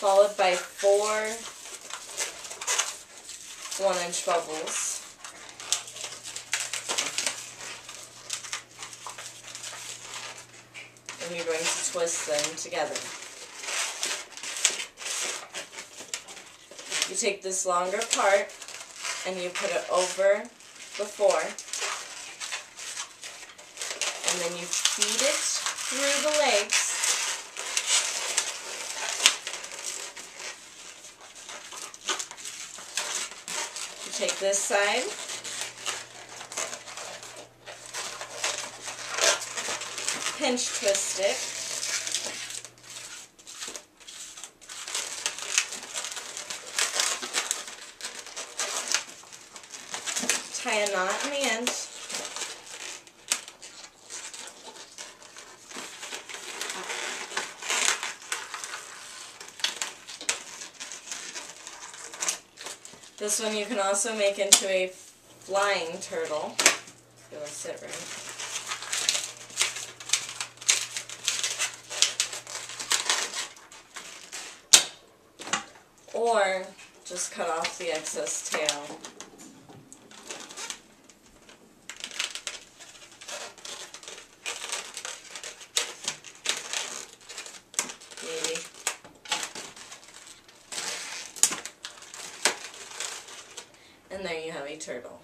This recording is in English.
followed by four one inch bubbles. And you're going to twist them together. You take this longer part and you put it over before and then you feed it through the legs you take this side pinch twist it tie a knot in the end. This one you can also make into a flying turtle. It'll sit right. Or just cut off the excess tail. And there you have a turtle.